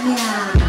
아.